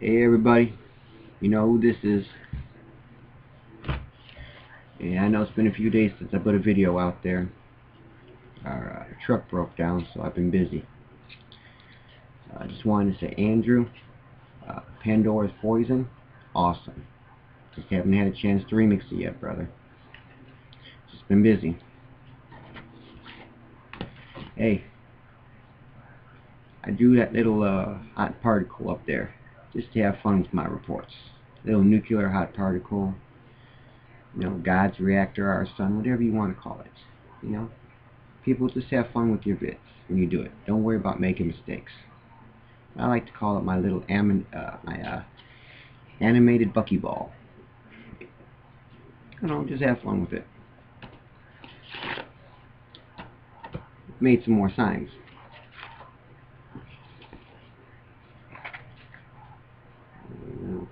Hey everybody, you know who this is. Yeah, I know it's been a few days since I put a video out there. Our uh, truck broke down, so I've been busy. I just wanted to say, Andrew, uh, Pandora's Poison, awesome. Just haven't had a chance to remix it yet, brother. Just been busy. Hey, I drew that little uh, hot particle up there just to have fun with my reports. Little nuclear hot particle, you know, God's reactor, our sun, whatever you want to call it. You know, people just have fun with your vids when you do it. Don't worry about making mistakes. I like to call it my little anim uh, my uh, animated buckyball. You know, just have fun with it. Made some more signs.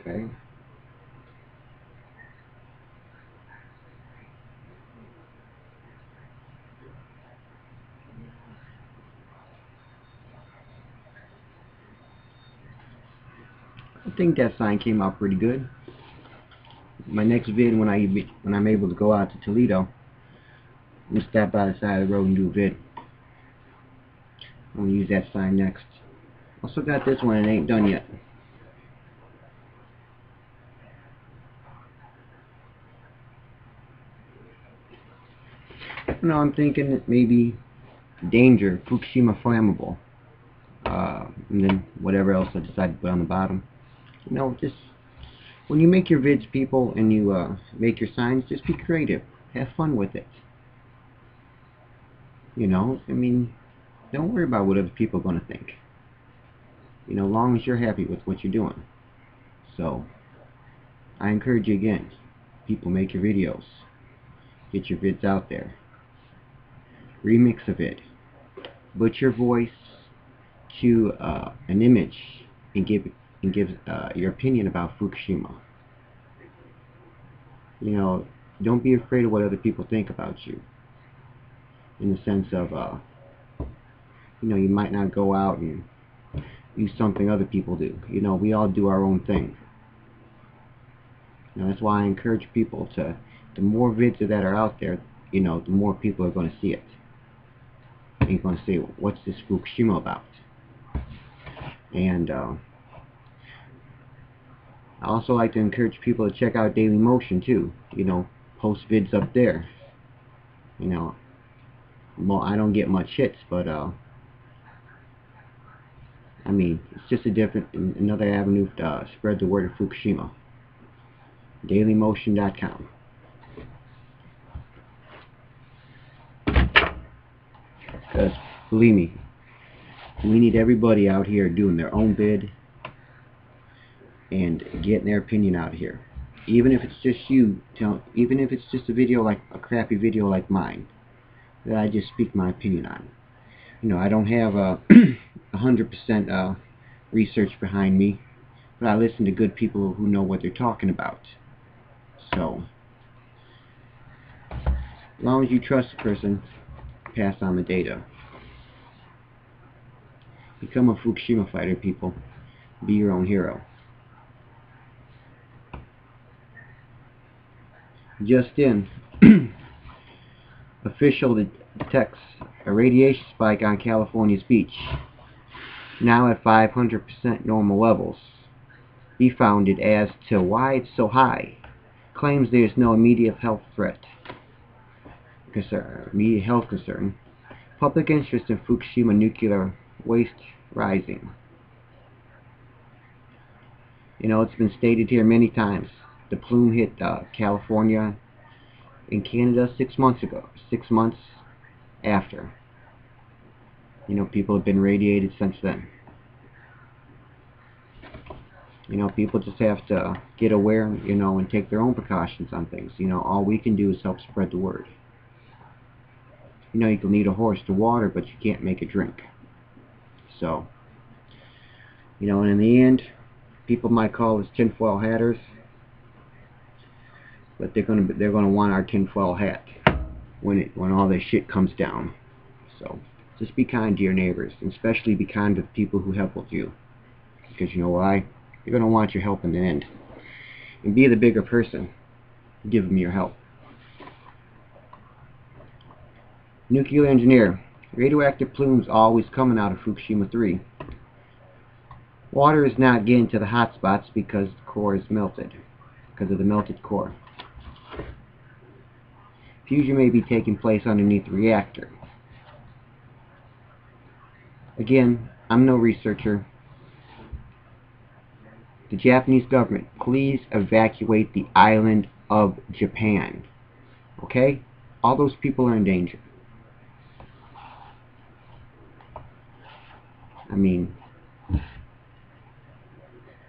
Okay. I think that sign came out pretty good. My next vid when I when I'm able to go out to Toledo, I'm gonna stop by the side of the road and do a vid. I'm gonna use that sign next. Also got this one, it ain't done yet. No, I'm thinking that maybe danger, Fukushima flammable, uh, and then whatever else I decide to put on the bottom. You know, just when you make your vids, people, and you uh, make your signs, just be creative. Have fun with it. You know, I mean, don't worry about what other people are going to think. You know, long as you're happy with what you're doing. So, I encourage you again, people make your videos. Get your vids out there remix of it. Put your voice to uh, an image and give and give uh, your opinion about Fukushima. You know, don't be afraid of what other people think about you. In the sense of, uh, you know, you might not go out and do something other people do. You know, we all do our own thing. You know, that's why I encourage people to, the more vids that are out there, you know, the more people are going to see it you're going to say, what's this Fukushima about? And uh, I also like to encourage people to check out Daily Motion too. You know, post vids up there. You know, well, I don't get much hits, but uh, I mean, it's just a different, another avenue to uh, spread the word of Fukushima. DailyMotion.com. Because, believe me, we need everybody out here doing their own bid and getting their opinion out here. Even if it's just you, tell, even if it's just a video like a crappy video like mine, that I just speak my opinion on. You know, I don't have a 100% uh, research behind me, but I listen to good people who know what they're talking about. So, as long as you trust the person, pass on the data. Become a Fukushima fighter, people. Be your own hero. Just in, official detects a radiation spike on California's beach, now at 500% normal levels. Be founded as to why it's so high. Claims there is no immediate health threat concern, immediate health concern, public interest in Fukushima nuclear waste rising. You know, it's been stated here many times. The plume hit uh, California in Canada six months ago, six months after. You know, people have been radiated since then. You know, people just have to get aware, you know, and take their own precautions on things. You know, all we can do is help spread the word. You know, you can lead a horse to water, but you can't make it drink. So, you know, and in the end, people might call us tinfoil hatters, but they're gonna they're gonna want our tinfoil hat when it when all this shit comes down. So, just be kind to your neighbors, and especially be kind to the people who help with you, because you know why? Going to want your help in the end. And be the bigger person. Give them your help. Nuclear engineer. Radioactive plumes always coming out of Fukushima 3. Water is not getting to the hot spots because the core is melted. Because of the melted core. Fusion may be taking place underneath the reactor. Again, I'm no researcher. The Japanese government, please evacuate the island of Japan. Okay? All those people are in danger. I mean,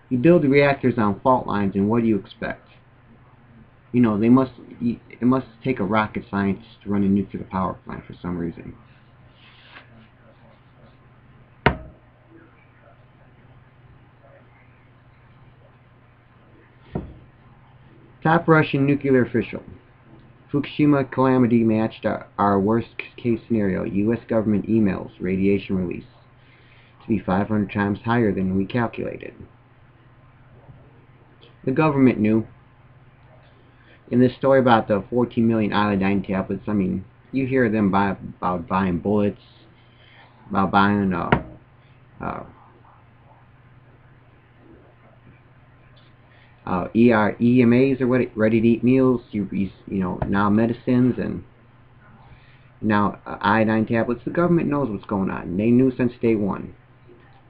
you build reactors on fault lines, and what do you expect? You know, they must. It must take a rocket scientist to run a nuclear power plant for some reason. Top Russian nuclear official. Fukushima calamity matched our, our worst case scenario. U.S. government emails radiation release be 500 times higher than we calculated. The government knew. In this story about the 14 million iodine tablets, I mean, you hear them buy, about buying bullets, about buying uh, uh, uh, ER, EMAs or what, ready-to-eat meals, you, you, you know, now medicines and now uh, iodine tablets. The government knows what's going on. They knew since day one.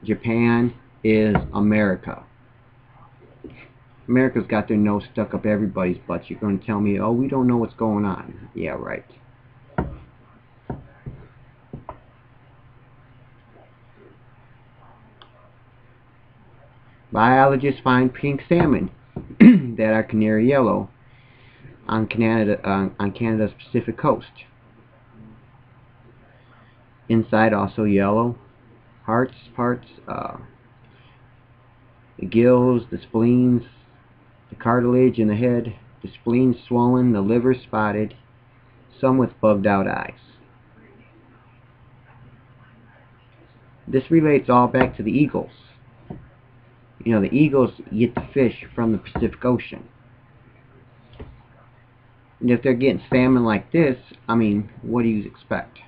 Japan is America. America's got their nose stuck up everybody's butt. You're going to tell me, oh, we don't know what's going on. Yeah, right. Biologists find pink salmon that are canary yellow on Canada uh, on Canada's Pacific coast. Inside also yellow hearts parts, uh, the gills, the spleens, the cartilage in the head, the spleen swollen, the liver spotted, some with bugged out eyes. This relates all back to the eagles. You know, the eagles get the fish from the Pacific Ocean. And if they're getting salmon like this, I mean, what do you expect?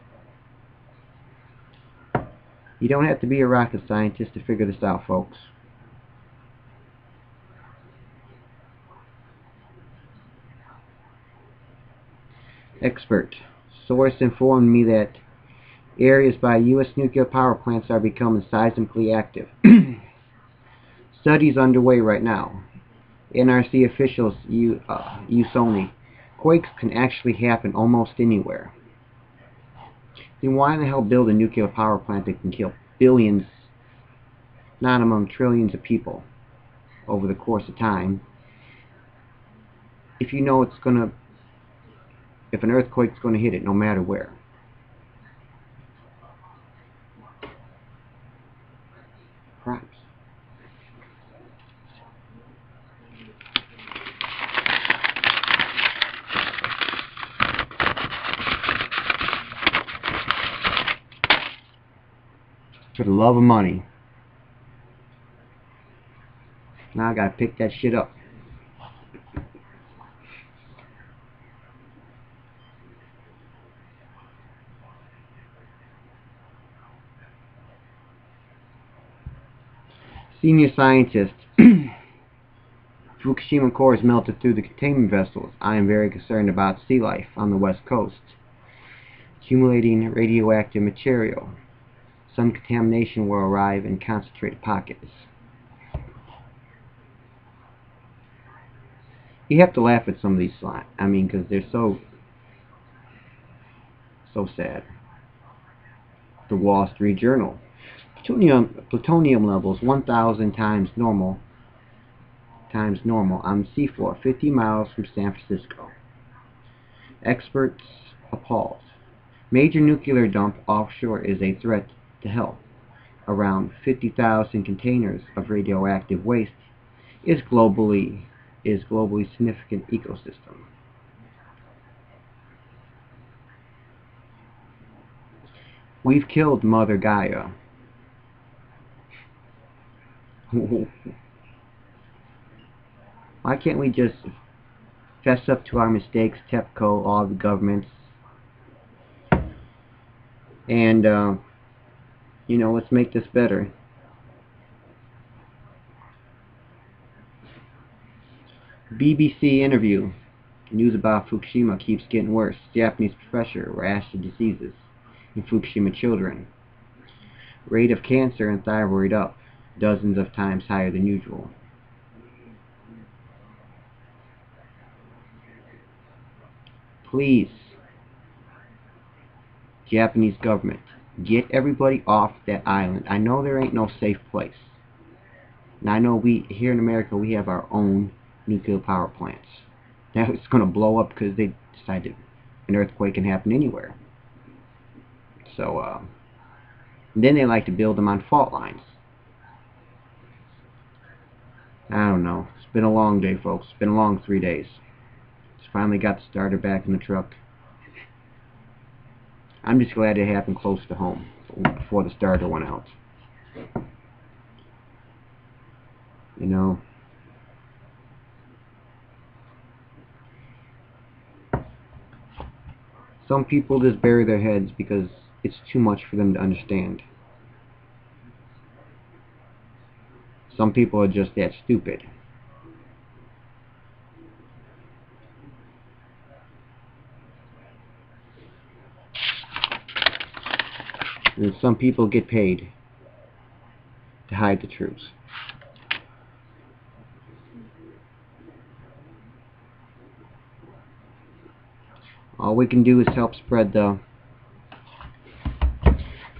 You don't have to be a rocket scientist to figure this out, folks. Expert. Source informed me that areas by U.S. nuclear power plants are becoming seismically active. Studies underway right now. NRC officials use, uh, use only. Quakes can actually happen almost anywhere. Then why the hell build a nuclear power plant that can kill billions, not among trillions of people over the course of time, if you know it's going to if an earthquake's going to hit it no matter where. Perhaps. For the love of money. Now I gotta pick that shit up. Senior scientist. Fukushima core is melted through the containment vessels. I am very concerned about sea life on the west coast. Accumulating radioactive material. Some contamination will arrive in concentrated pockets. You have to laugh at some of these slides. I mean, because they're so, so sad. The Wall Street Journal. Plutonium, plutonium levels 1,000 times normal times normal on the seafloor 50 miles from San Francisco. Experts appalled. Major nuclear dump offshore is a threat to health. Around 50,000 containers of radioactive waste is globally is globally significant ecosystem. We've killed Mother Gaia. Why can't we just fess up to our mistakes, TEPCO, all the governments, and, uh, you know, let's make this better. BBC interview. News about Fukushima keeps getting worse. Japanese professor rash of diseases in Fukushima children. Rate of cancer and thyroid up, dozens of times higher than usual. Please, Japanese government, get everybody off that island. I know there ain't no safe place. And I know we, here in America, we have our own nuclear power plants. Now it's going to blow up because they decided an earthquake can happen anywhere. So, uh, then they like to build them on fault lines. I don't know. It's been a long day, folks. It's been a long three days. Just finally got the starter back in the truck. I'm just glad it happened close to home before the starter went out. You know, some people just bury their heads because it's too much for them to understand. Some people are just that stupid. And some people get paid to hide the truth. All we can do is help spread the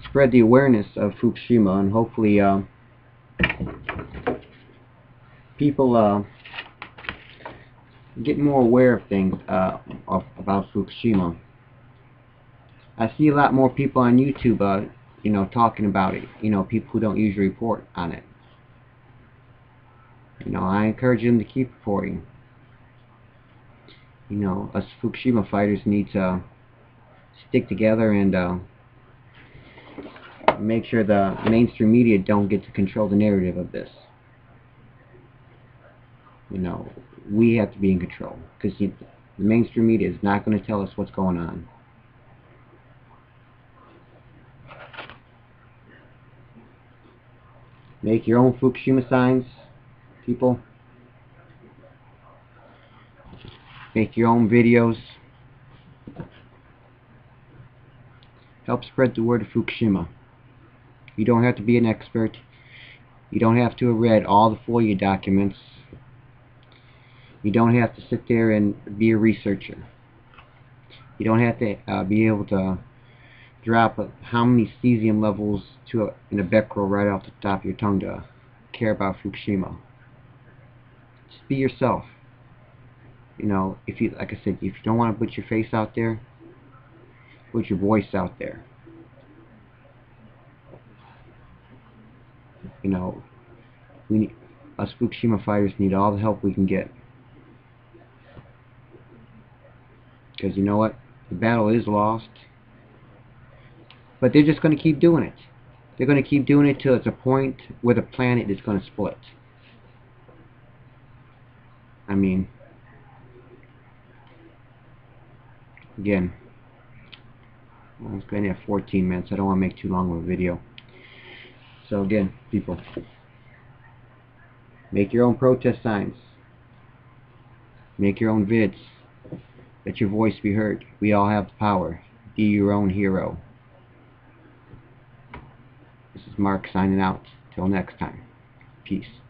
spread the awareness of Fukushima and hopefully uh, people uh, get more aware of things uh, of, about Fukushima. I see a lot more people on YouTube, uh, you know, talking about it. You know, people who don't usually report on it. You know, I encourage them to keep reporting. You know, us Fukushima fighters need to stick together and uh, make sure the mainstream media don't get to control the narrative of this. You know, we have to be in control because the mainstream media is not going to tell us what's going on. Make your own Fukushima signs, people. Make your own videos. Help spread the word of Fukushima. You don't have to be an expert. You don't have to have read all the FOIA documents. You don't have to sit there and be a researcher. You don't have to uh, be able to drop a, how many cesium levels to a, in a becquerel right off the top of your tongue to care about Fukushima. Just be yourself. You know, if you, like I said, if you don't want to put your face out there, put your voice out there. You know, we need, us Fukushima fighters need all the help we can get. Because you know what? The battle is lost. But they're just going to keep doing it. They're going to keep doing it till it's a point where the planet is going to split. I mean, again, I was going to have 14 minutes. I don't want to make too long of a video. So again, people, make your own protest signs. Make your own vids. Let your voice be heard. We all have the power. Be your own hero. Mark signing out. Till next time. Peace.